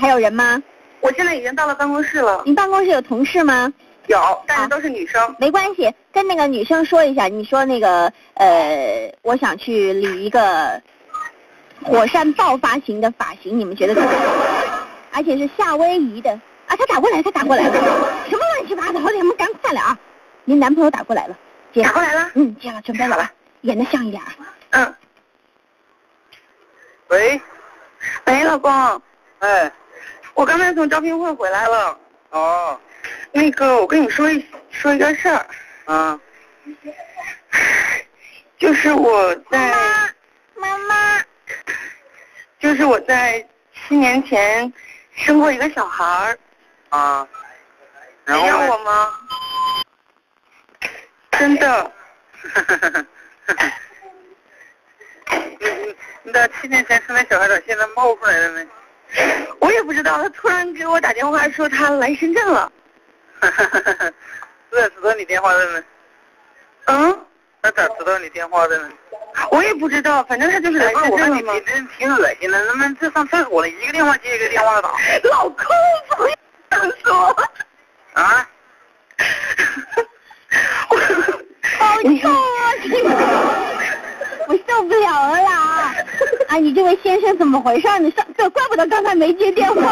还有人吗？我现在已经到了办公室了，你办公室有同事吗？有，但是都是女生。没关系，跟那个女生说一下，你说那个呃，我想去理一个火山爆发型的发型，你们觉得怎么样？而且是夏威夷的。啊，他打过来，他打过来。了，什么乱七八糟的，你们赶快来啊！您男朋友打过来了，姐打过来了，嗯，接了，准备好了，演的像一点儿。嗯，喂，喂，老公，哎，我刚才从招聘会回来了。哦，那个，我跟你说一说一个事儿，啊，就是我在，妈妈，就是我在七年前生过一个小孩儿，啊，然你后我吗？真的，你你你咋七年前生的小孩咋现在冒出来了呢？我也不知道，他突然给我打电话说他来深圳了。是咋知道你电话的呢？嗯，那咋知道你电话的呢？我也不知道，反正他就是来深圳了嘛。这挺恶心的，他妈这上厕所了，一个电话接一个电话打。老公不要这样说。啊？好臭啊！这个，我受不了了啦！啊，你这位先生怎么回事儿？你上这怪不得刚才没接电话。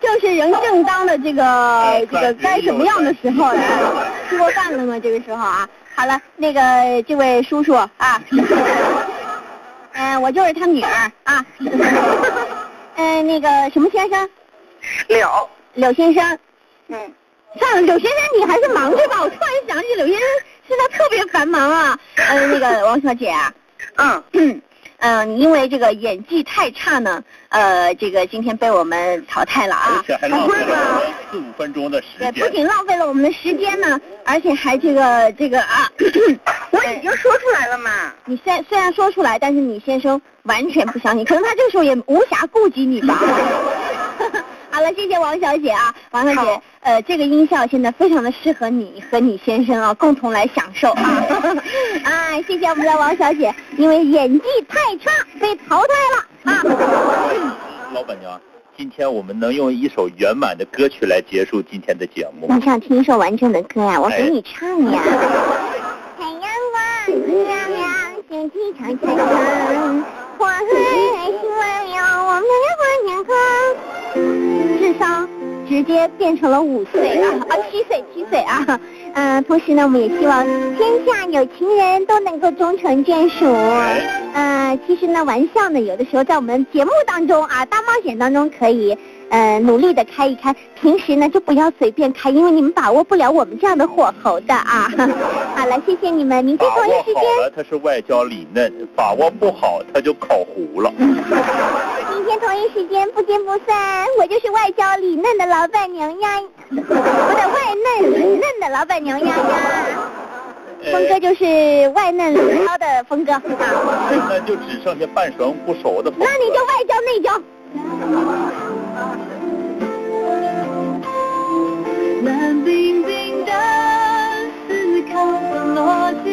就是人正当的这个这个该什么样的时候了？吃过饭了吗？这个时候啊，好了，那个这位叔叔啊，嗯、我就是他女儿啊，嗯、那个什么先生，柳，柳先生，嗯，算了，柳先生你还是忙去吧。我突然想起柳先生现在特别繁忙啊。呃，那个王小姐啊，嗯，嗯，因为这个演技太差呢，呃，这个今天被我们淘汰了啊。而且还浪费了四五分钟的时对，不。仅浪费了我们的时间呢，而且还这个这个啊，我已经说出来了嘛。你虽然虽然说出来，但是你先生完全不相信，可能他这个时候也无暇顾及你吧。好了，谢谢王小姐啊，王小姐，呃，这个音效现在非常的适合你和你先生啊，共同来享受啊。啊，谢谢我们的王小姐，因为演技太差被淘汰了啊。老板娘，今天我们能用一首圆满的歌曲来结束今天的节目吗你？想听一首完整的歌呀？我给你唱呀。太阳光亮亮，天气常常长，花儿喜欢了，我们的花年康。智商直接变成了五岁啊啊七岁七岁啊，嗯、同时呢，我们也希望天下有情人都能够终成眷属。呃，其实呢，玩笑呢，有的时候在我们节目当中啊，大冒险当中可以呃努力的开一开，平时呢就不要随便开，因为你们把握不了我们这样的火候的啊。好了，谢谢你们，明天同一时间，握好了，它是外焦里嫩；把握不好，它就烤糊了。明天同一时间不见不散。我就是外焦里嫩的老板娘呀，不对，外嫩里嫩的老板娘呀呀。峰哥就是外嫩里糙的峰哥啊，那就只剩下半生不熟的那你就外焦内焦。冷冰冰的思考的逻辑，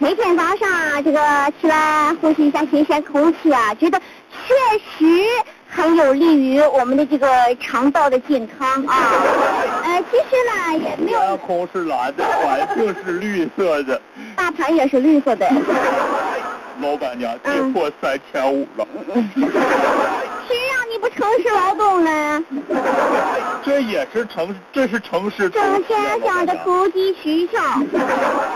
每天早上啊，这个起来呼吸一下新鲜空气啊，觉得确实很有利于我们的这个肠道的健康啊。呃，其实呢也没有，天空是蓝的，环境是绿色的。大盘也是绿色的。老板娘跌破三千五了，谁让你不诚实劳动呢？这也是城，这是城市投挣资啊钱想着投机取巧，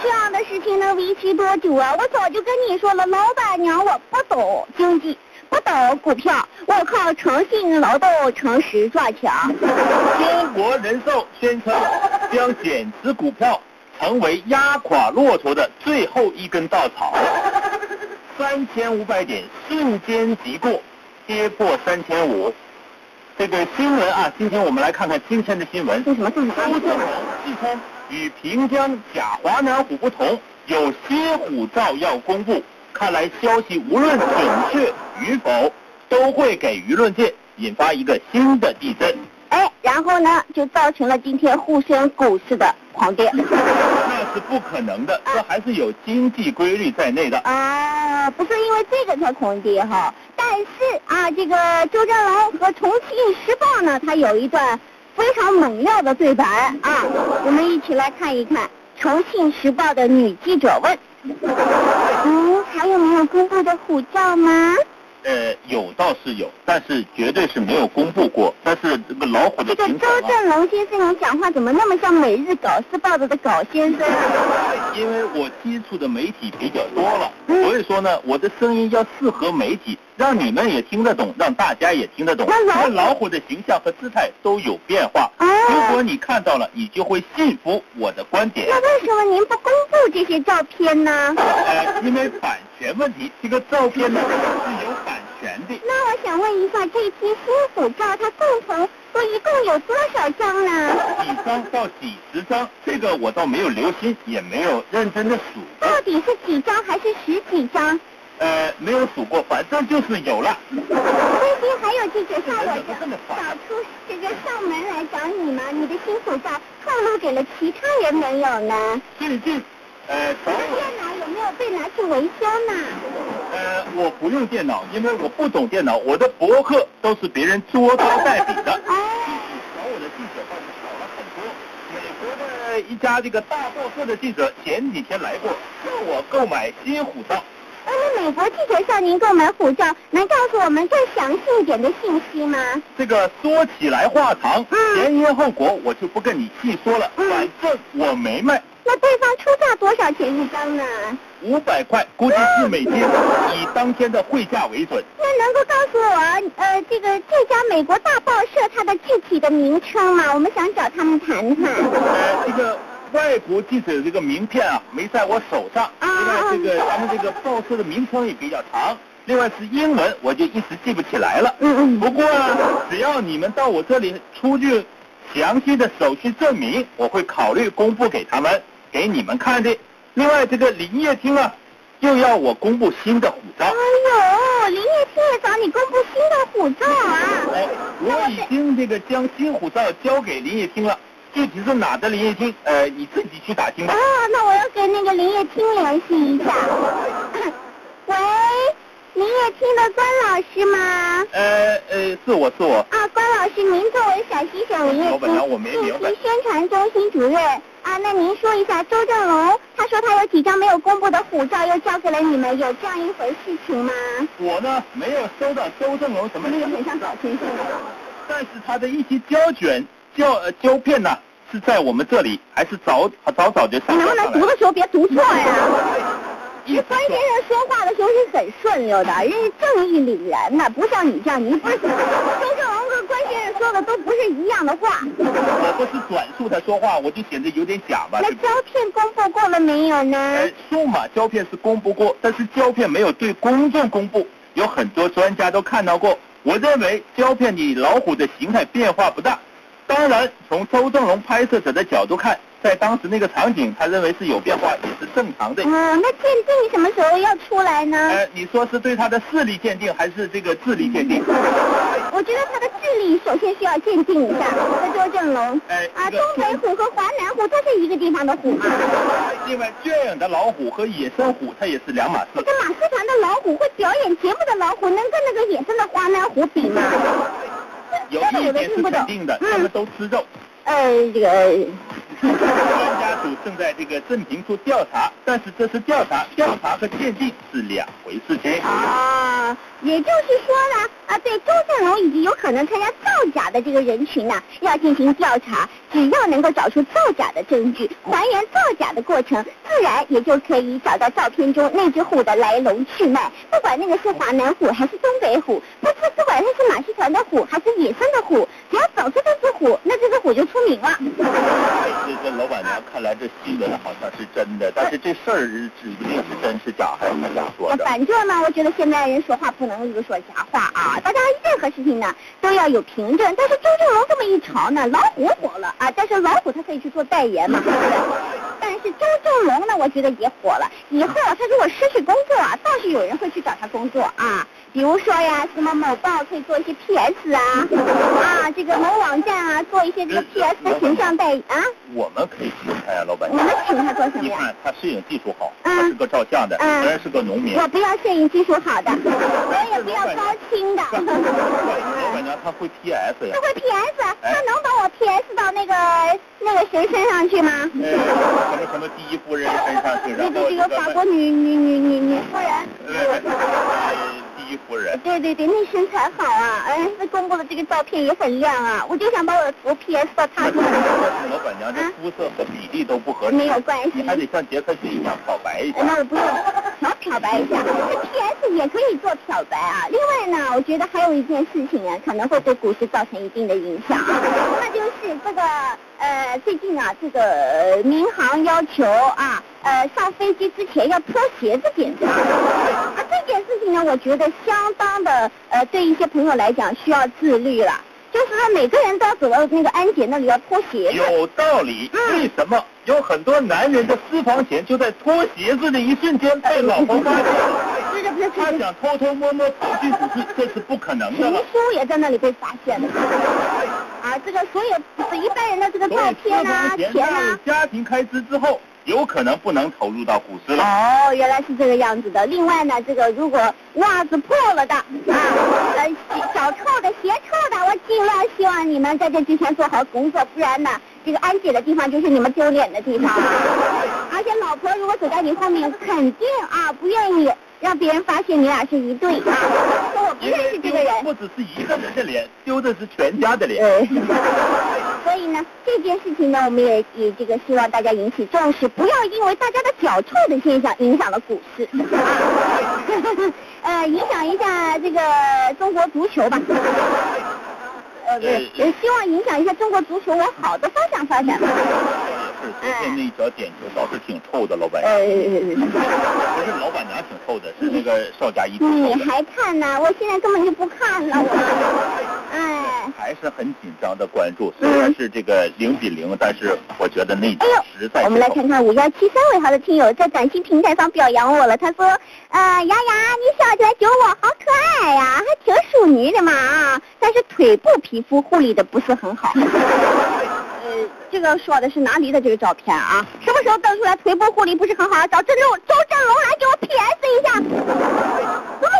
这样的事情能维持多久啊？我早就跟你说了，老板娘我不懂经济，不懂股票，我靠诚信劳动、诚实赚钱。中国人寿宣称将减持股票成为压垮骆驼的最后一根稻草，三千五百点瞬间急过，跌破三千五。这个新闻啊，今天我们来看看今天的新闻。为什么这么周建荣自称与平江假华南虎不同，有新虎照要公布。看来消息无论准确与否，都会给舆论界引发一个新的地震。哎，然后呢，就造成了今天沪深股市的狂跌。那是不可能的，这还是有经济规律在内的。啊，不是因为这个才狂跌哈，但是啊，这个周正龙和《重庆时报》呢，他有一段非常猛料的对白啊，我们一起来看一看《重庆时报》的女记者问：嗯，还有没有公布的护照吗？呃，有倒是有，但是绝对是没有公布过。但是这个老虎的这个周正龙先生，你讲话怎么那么像《每日搞事报》的搞先生啊？因为我接触的媒体比较多了，嗯所以说呢，我的声音要适合媒体，让你们也听得懂，让大家也听得懂。那老虎的形象和姿态都有变化。啊如果你看到了，你就会信服我的观点。那为什么您不公布这些照片呢？呃，因为版权问题，这个照片呢是有版权的。想问一下，这批新虎照它共同都一共有多少张呢？几张到几十张，这个我倒没有留心，也没有认真的数，到底是几张还是十几张？呃，没有数过，反正就是有了。最近还有记者上我这找出这个上门来找你吗？你的新虎照透露给了其他人没有呢？最近，呃，找电，脑有没有被拿去维修呢？呃，我不用电脑，因为我不懂电脑，我的博客都是别人捉刀代笔的。哎，找我的记者倒是少了很多。美国的一家这个大报社的记者前几天来过，向我购买新虎照。那么美国记者向您购买虎照，能告诉我们更详细一点的信息吗？这个说起来话长，嗯前因后果我就不跟你细说了，嗯反正我没卖。那对方出价多少钱一张呢？五百块，估计是美金，以当天的汇价为准。那能够告诉我，呃，这个这家美国大报社它的具体的名称吗？我们想找他们谈谈。呃，这个外国记者这个名片啊，没在我手上。啊另外，这个他们这个报社的名称也比较长，另外是英文，我就一时记不起来了。嗯嗯。不过呢，只要你们到我这里出具详细的手续证明，我会考虑公布给他们，给你们看的。另外，这个林业厅啊，又要我公布新的虎照。哎呦，林业厅也找你公布新的虎照啊！哎，我已经这个将新虎照交给林业厅了，具体是哪的林业厅，呃，你自己去打听吧啊。，那我要跟那个林业厅联系一下。喂，林业厅的关老师吗？呃呃，是我是我，啊，关老师，您作为陕西省林业厅信息宣传中心主任啊，那您说一下周正龙，他说他有几张没有公布的虎照，又交给了你们，有这样一回事情吗？我呢没有收到周正龙什么那个很像搞清楚的。但是他的一些胶卷、胶呃胶片呢，是在我们这里，还是早早早就你能不能。读的时候别读错呀？意思关先生说话的时候是很顺溜的，人家正义凛然的，不像你这样，你不是周正龙和关先生说的都不是一样的话。我不是转述他说话，我就显得有点假吧。那胶片公布过了没有呢呃？，数码胶片是公布过，但是胶片没有对公众公布，有很多专家都看到过。我认为胶片里老虎的形态变化不大。当然，从周正龙拍摄者的角度看，在当时那个场景，他认为是有变化，也是正常的。嗯，那鉴定什么时候要出来呢？呃，你说是对他的视力鉴定，还是这个智力鉴定？我觉得他的智力首先需要鉴定一下。这周正龙，哎啊，东北虎和华南虎，它是一个地方的虎吗？另外，圈养的老虎和野生虎，它也是两码事。这马戏团的老虎会表演节目的老虎，能跟那个野生的华南虎比吗？有这个我都一点是肯定的，嗯他们都吃肉。呃，这个专家组正在这个镇平处调查，但是这次调查，调查和鉴定是两回事情。啊，也就是说呢，啊，对周正龙以及有可能参加造假的这个人群呢，要进行调查，只要能够找出造假的证据，还原造假的过程，自然也就可以找到照片中那只虎的来龙去脉。不管那个是华南虎还是东北虎，不是不管它是马戏团的虎还是野生的虎，只要找出这只虎，那这只虎就出名了。这这老板娘看来这新闻好像是真的，但是这事儿指不定是真是假，还是瞎说的。反正呢，我觉得现在人说话不能有说假话啊，大家任何事情呢都要有凭证。但是周正龙么一吵呢，老虎火了啊，但是老虎他可以去做代言嘛，对不对？但是是周正龙呢，我觉得也火了。以后啊他如果失去工作啊，倒是有人会去找他工作啊。比如说呀，什么某报可以做一些 PS 啊，啊，这个某网站啊，做一些这个 PS 的形象代啊。我们可以请他呀，老板我们。请他做什么呀？你看他摄影技术好，嗯他是个照相的，嗯虽然是个农民。我不要摄影技术好的，我也不要高清的。他会 PS 呀他。会 PS，他能把我 PS 到那个那个谁身上去吗？呃，什么什么第一夫人身上去，然后对对，这个法国女女女女女夫人。哎第一夫人。对对对，那身材好啊！哎，那公布的这个照片也很亮啊！我就想把我的图 PS 到他身上。老板娘这肤色和比例都不合适，没有关系你还得像杰克逊一样漂白一下。那我不用漂漂白一下，这 PS 也可以做漂白啊。另外呢，我觉得还有一件事情啊，可能会对股市造成一定的影响啊，那就是这个呃，最近啊，这个呃民航要求啊，呃，上飞机之前要脱鞋子检查。啊，这件事情呢，我觉得相当的呃，对一些朋友来讲需要自律了。就是说，每个人都要走到那个安检那里要脱鞋子。有道理，嗯为什么有很多男人的私房钱就在脱鞋子的一瞬间被老 婆发现他想偷偷摸摸跑进股市，这是不可能的情了。书也在那里被发现了。啊，这个所有一般人的这个照片啊、钱啊。家庭开支之后，有可能不能投入到股市了。哦，原来是这个样子的。另外呢，这个如果袜子破了的啊，呃，脚臭的、鞋臭的，我尽量希望你们在这之前做好工作，不然呢，这个安检的地方就是你们丢脸的地方啊。而且老婆如果走在你后面，肯定啊不愿意让别人发现你俩是一对啊，说我不认因为丢识这个人。不只是一个人的脸，丢的是全家的脸。呃，所以呢，这件事情呢，我们也也这个希望大家引起重视，不要因为大家的脚臭的现象影响了股市啊，呃，影响一下这个中国足球吧。呃，也希望影响一下中国足球往好的方向发展吧。是，昨天那点球倒是挺臭的，老板呃娘。，不是老板娘挺臭的，是那个邵佳一你。还看呢？我现在根本就不看了。还是很紧张的关注，虽然是这个零比零，但是我觉得那脚哎实在呦，我们来看看五幺七三位号的听友在短信平台上表扬我了。他说：“呃，丫丫，你笑起来揪我，好可爱呀，还挺淑女的嘛啊，但是腿部皮肤护理的不是很好。”呃，这个说的是哪里的这个照片啊？什么时候登出来腿部护理不是很好？找郑州周正龙来给我 PS 一下，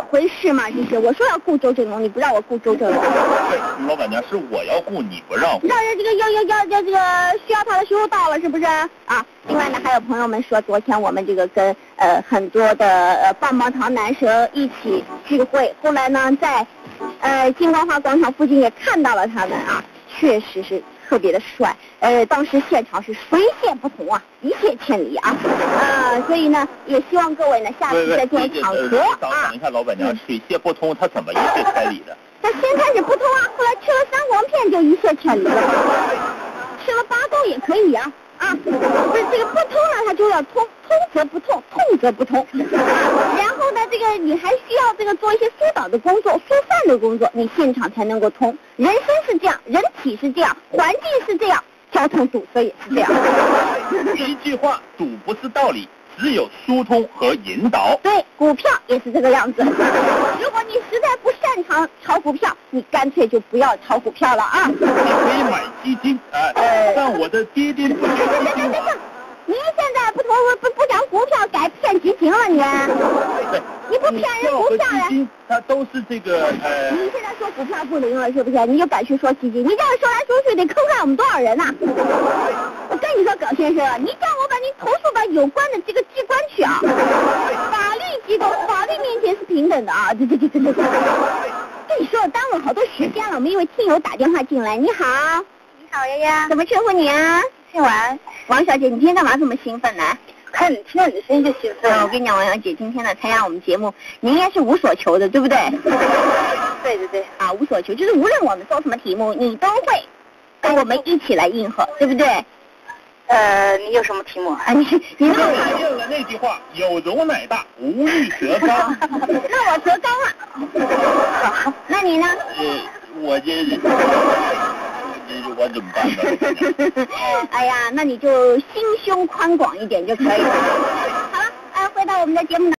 回事嘛？这是我说要雇周正龙，你不让我雇周正龙。对，老板娘是我要雇你不让雇。让人这个要要要要这个需要他的时候到了，是不是啊？另外呢，还有朋友们说，昨天我们这个跟呃很多的呃棒棒糖男神一起聚会，后来呢在呃金光华广场附近也看到了他们啊，确实是特别的帅。呃，当时现场是水泄不通啊，一泻千里啊。啊，所以呢，也希望各位呢下次再见场合啊等等一。下，老板娘，水泄不通，他怎么一泻千里的？他先开始不通啊，后来吃了三黄片就一泻千里了，吃了八豆也可以啊啊，不是这个不通呢，它就要通，通则不痛，痛则不通。然后呢，这个你还需要这个做一些疏导的工作、疏散的工作，你现场才能够通。人生是这样，人体是这样，环境是这样，交通堵塞也是这样。一句话，堵不是道理，只有疏通和引导。对，股票也是这个样子。如果你实在不擅长炒股票，你干脆就不要炒股票了啊。你可以买基金，哎，像我的爹爹不跌行行基金行行，行，你现在不投不不讲股票，改骗基金了你？你不骗人股和票了？基金它都是这个呃，你现在说股票不灵了是不是？你就敢去说基金？你这样说来说去得坑害我们多少人呐、我跟你说，葛先生，你叫我把你投诉到有关的这个机关去啊！法律机构，法律面前是平等的啊！对对对对对对。跟你说，我耽误了好多时间了。我们一位听友打电话进来，你好，你好，丫丫，怎么称呼你啊？姓王，王小姐，你今天干嘛这么兴奋呢？看你听到你的声音就兴奋嗯，我跟你讲，王小姐今天呢参加我们节目，你应该是无所求的，对不对？对对对，啊，无所求，就是无论我们做什么题目，你都会跟我们一起来应和，对不对？呃，你有什么题目？啊，你你那应我应了那句话，有容乃大，无欲则刚。那我则刚了。好，那你呢？呃，我这这我怎么办呢？哎呀，那你就心胸宽广一点就可以了。好了，哎，回到我们的节目。